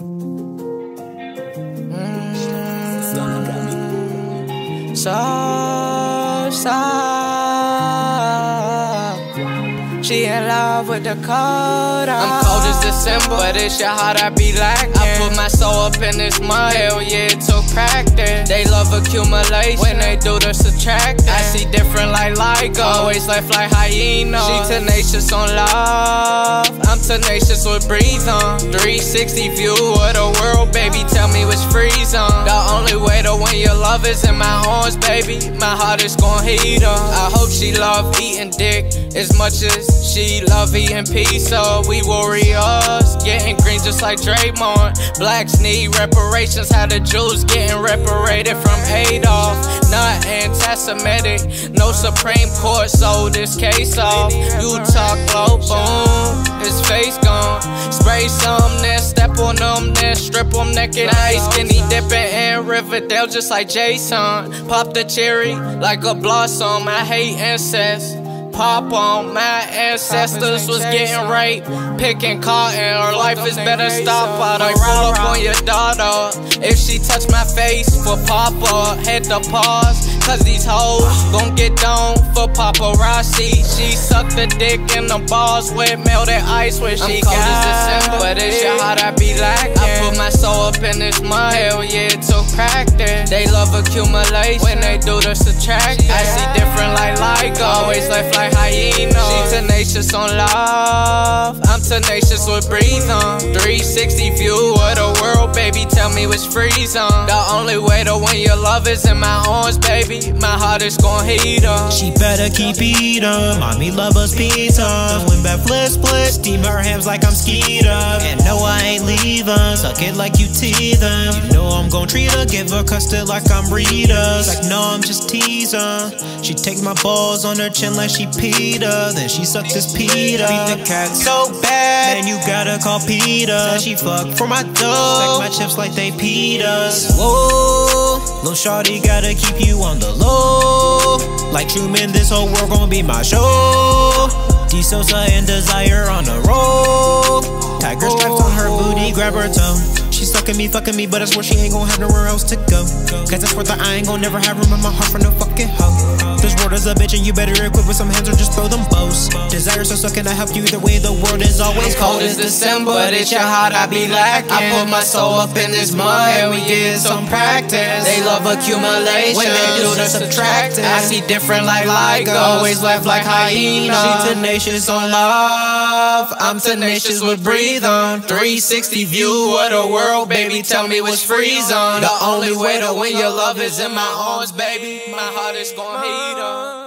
Mm, so, so. She in love with the cold. I'm cold as December, but it's your heart I be lacking. I put my soul up in this mud, hell yeah. They love accumulation when they do the subtract. I see different like Ligo, always left like hyena. She tenacious on love, I'm tenacious with breathe on. 360 view of the world, baby, tell me which freeze on. The only way to win your love is in my arms, baby. My heart is gon' heat up. I hope she love eating dick as much as she love eating pizza, we warriors. Getting green just like Draymond. Blacks need reparations, how the Jews getting reparated from Adolf. Not anti-Semitic, no Supreme Court sold this case off. You talk low, boom, his face gone. Spray some, then step on them, then strip them naked. Nice skinny dipping in Riverdale just like Jason. Pop the cherry like a blossom, I hate incest pop on. My ancestors was getting raped, picking cotton. Her life is better stop. I roll up on your daughter. If she touch my face for Papa, hit the pause. Cause these hoes gon' get down for paparazzi. She sucked the dick in the balls with melted ice when she got in this hell yeah, it took practice. They love accumulation when they do the subtract. I see different like Ligo, always left like hyena. She tenacious on love, I'm tenacious with breathe on. 360 view of the world, baby, tell me which. The only way to win your love is in my arms, baby. My heart is gon' heat up. She better keep eating. Mommy love us pizza. When back flip split, steam her hams like I'm Skeeter. And no, I ain't leaving. Suck it like you teething. You know I'm gon' treat her, give her custard like I'm Rita's. Like, no, I'm just teasing. She takes my balls on her chin like she Peter. Then she sucks this Peter. Beat the cat so bad, man, you gotta call Peter. Said she fuck for my dough. Stack my chips like they Peters. Whoa, little shorty gotta keep you on the low. Like Truman, this whole world gonna be my show. D Sosa and DeZaire on the roll. Tiger stripes on her booty, grab her toe. She sucking me, fucking me, but I swear she ain't gon' have nowhere else to go. Cause I swear that I ain't gon' never have room in my heart for no fucking hoe. This world is a bitch and you better equip with some hands or just throw them bows. Desire so sucking, I help you either way, the world is always cold as December, but it's your heart I be lacking. I put my soul up in this mud and we get some practice. They love accumulation when they do the subtract. I see different like Ligo, always left like hyena. She tenacious on love, I'm tenacious with breathe on. 360 view of the world, baby, tell me what's freeze on. The only way to win your love is in my arms, baby. My heart is gon' heat up.